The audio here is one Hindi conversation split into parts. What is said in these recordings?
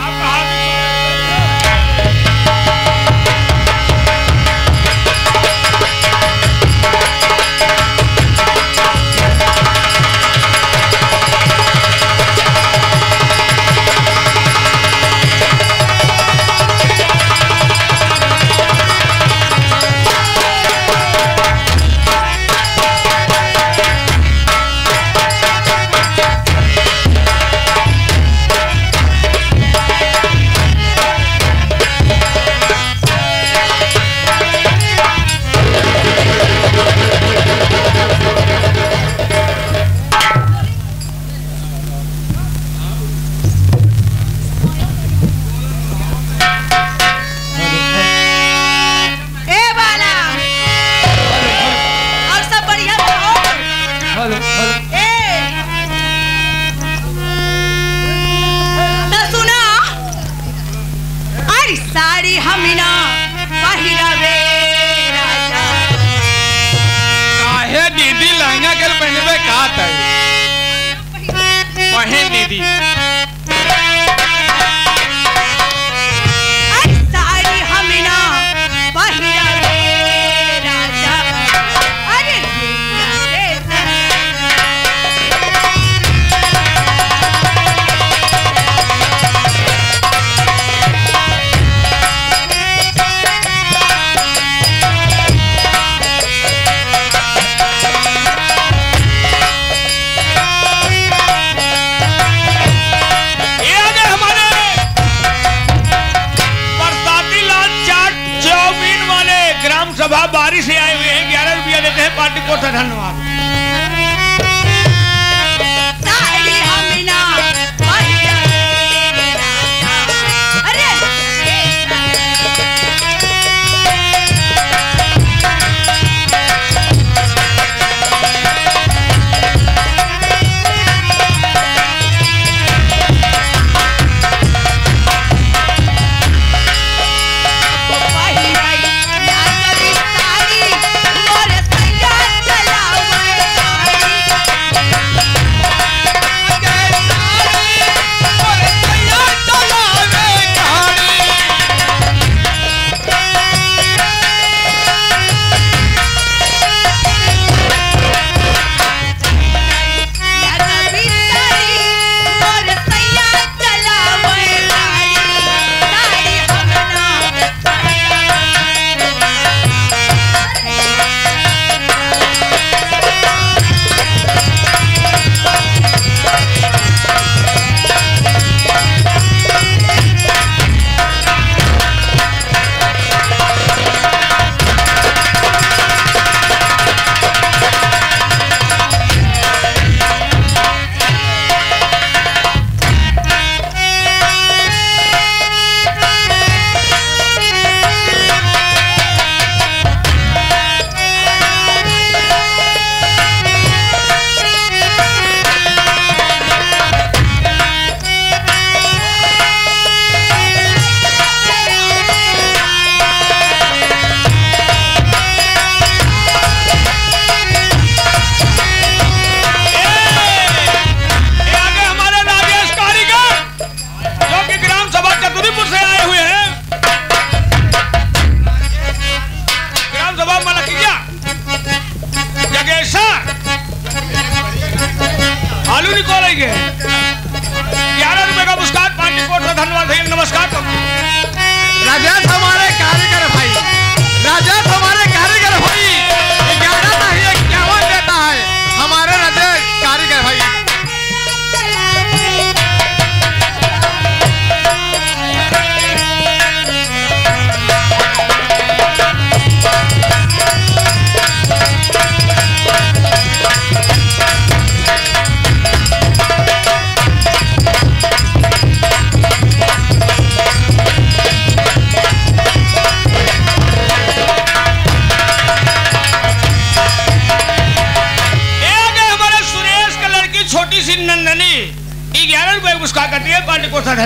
Amém.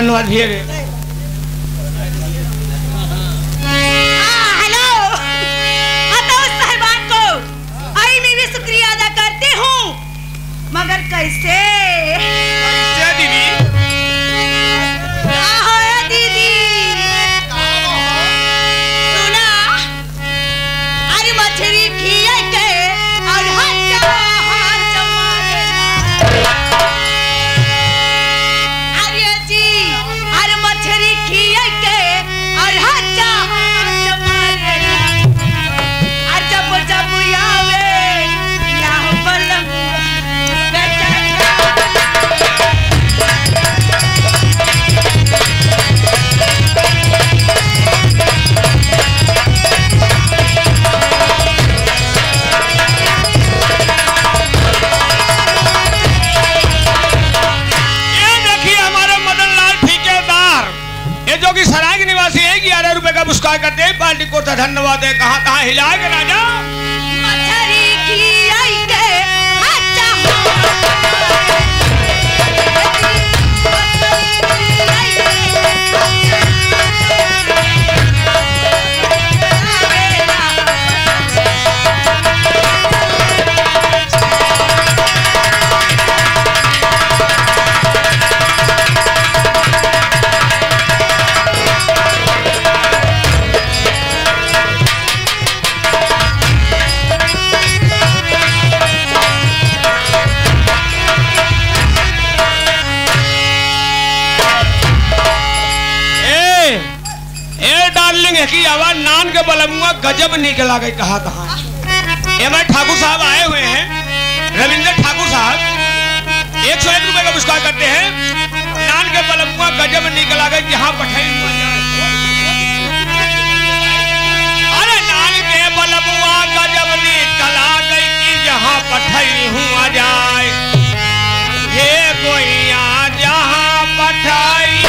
धन्यवाद भैया हेलो को भी शुक्रिया अदा करती हूँ। मगर कैसे? दीदी? दीदी? सुना? अरे मछली ग्यारह कर करते हैं। को तो धन्यवाद है। कहा हिला हिलाएगा राजा। डार्लिंग है कि आवाज़ नान के बलमुआ गजब निकला गई, कहा ये हमारे ठाकुर साहब आए हुए हैं। रविंद्र ठाकुर साहब, एक सौ एक रुपए का पुरस्कार करते हैं। नान के बलमुआ गजब निकला गई जहाँ पठाई अरे नान के बलमुआ गजब निकला गई, कि जहाँ पठाई हुआ जाए हे गोइया जहाँ पठाई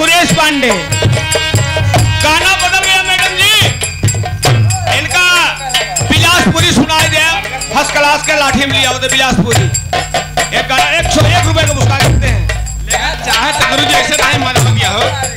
पांडे। गाना बदल गया, मैडम जी। इनका बिलासपुरी सुनाई दे। फ़र्स्ट क्लास के लाठी में लिया होते बिलासपुरी। एक गाना, एक सौ एक रुपए का मुस्कान देते हैं। चाहे तो गुरु जी ऐसे नहीं, मन हो गया हो।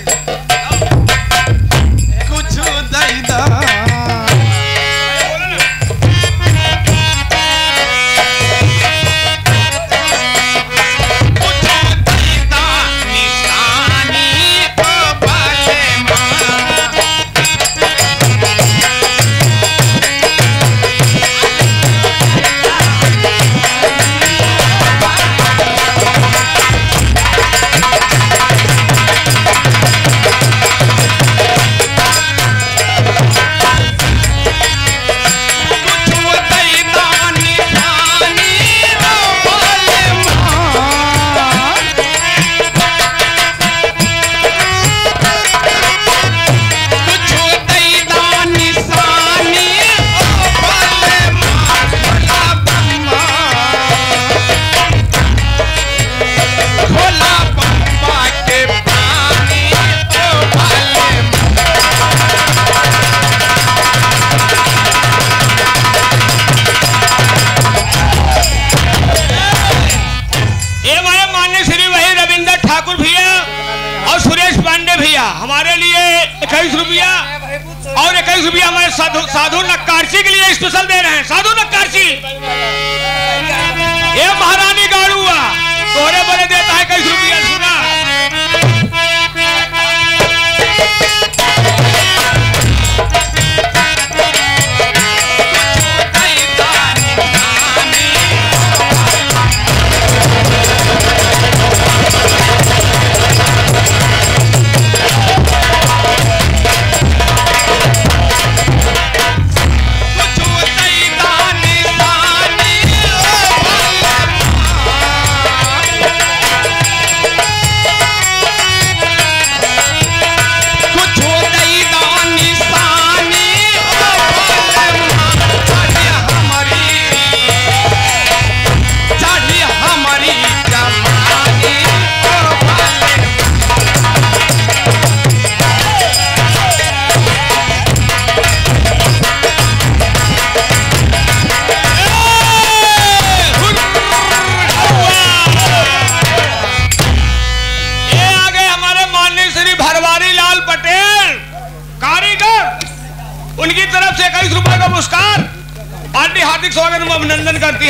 हमारे लिए इक्कीस रुपया और इक्कीस रुपया हमारे साधु साधु नक्काशी के लिए स्पेशल दे रहे हैं। साधु नक्काशी। ये महारानी गाड़ू गाड़ुआ तोरे बड़े देता है इक्कीस रुपया।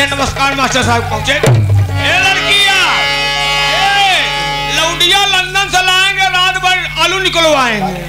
है नमस्कार मास्टर साहब पहुँचे। लड़कियाँ लौंडिया लंदन से लाएँगे रात भर आलू निकलवाएँगे।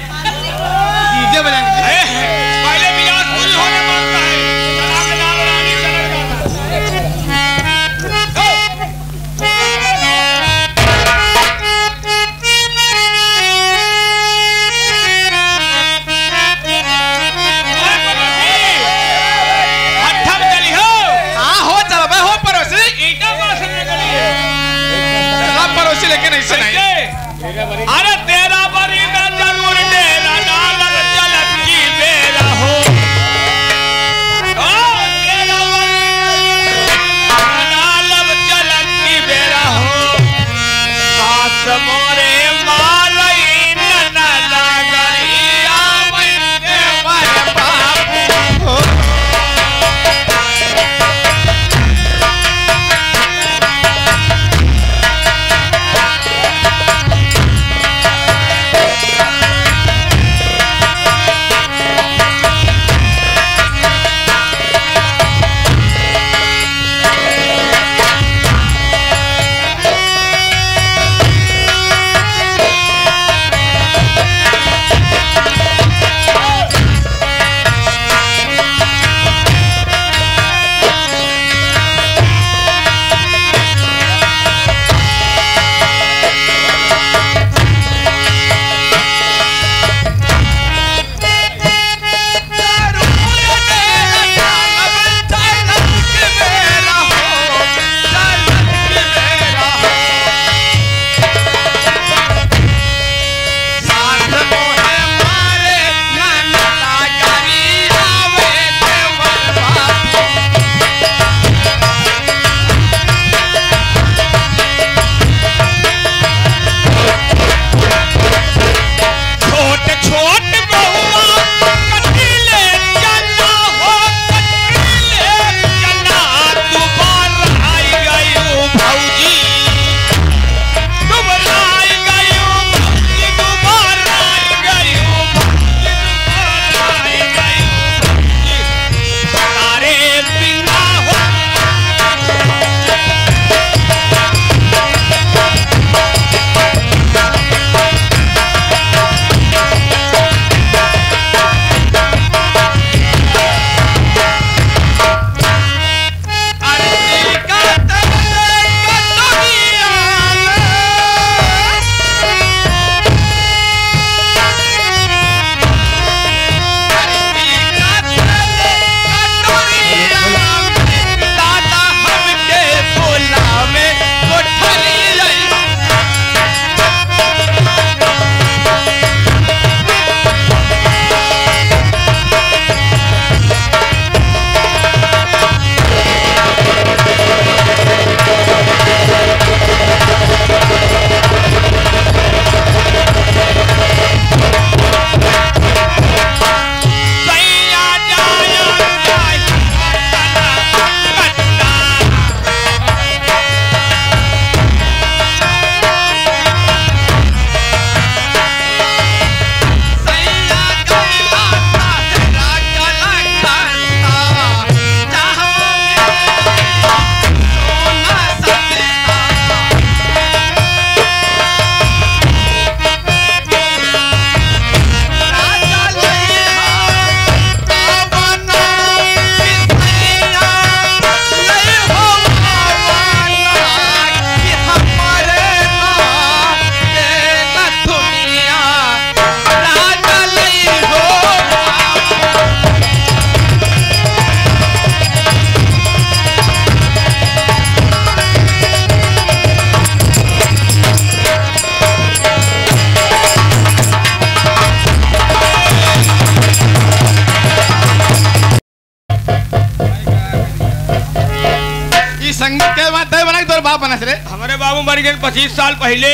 तोर बाप बनस रे। हमारे बाबू मर गए पच्चीस साल पहले।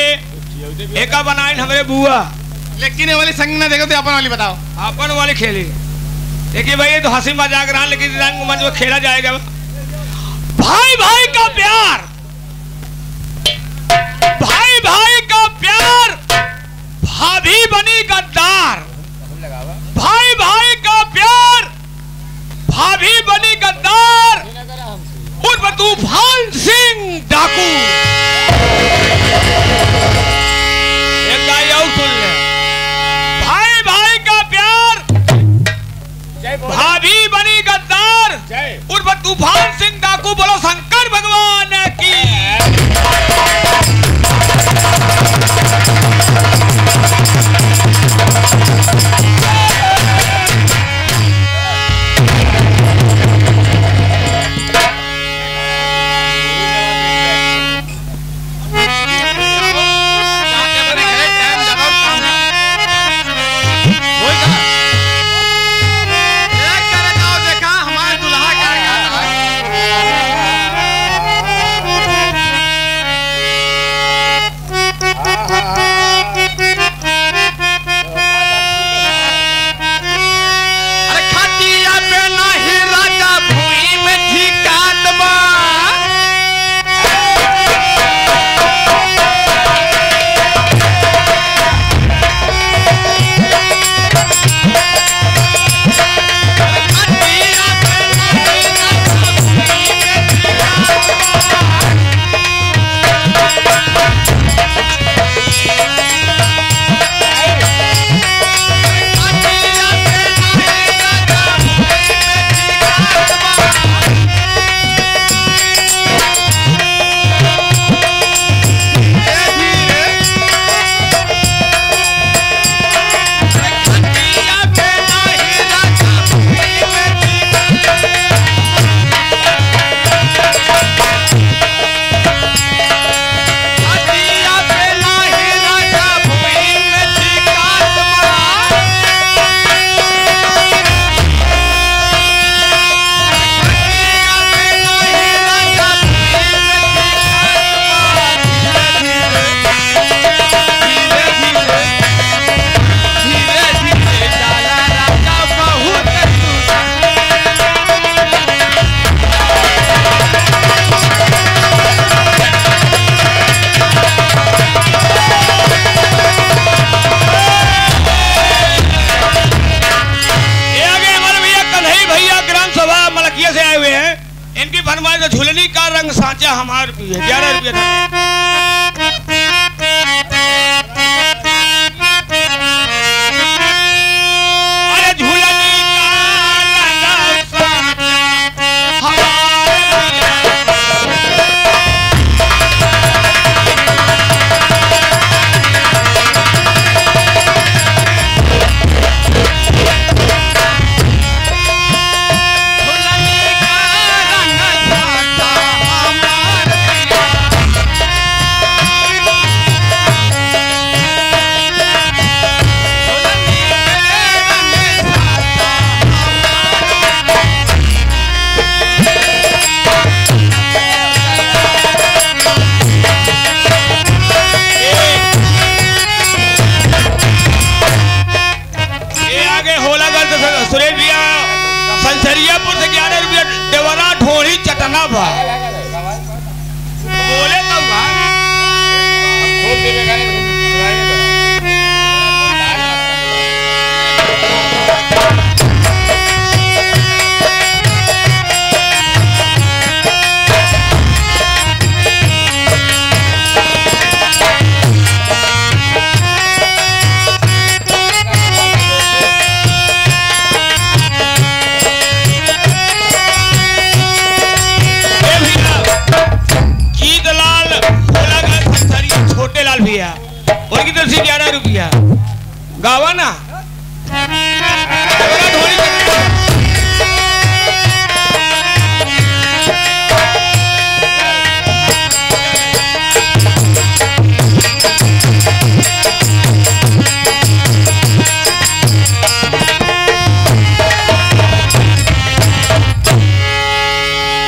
एका बनाए हमारे बुआ। लेकिन ये वाली संग ना देखो तो अपन वाली बताओ। अपन वाले खेली। देखिए भाई ये तो हँसी मज़ाक रहा लेकिन रंग मंच में खेला जाएगा। भाई भाई का प्यार। भाई भाई का प्यार। भाभी बनी गद्दार। भाई भाई का प्यार। भाभी बनी तूफ़ान सिंह डाकू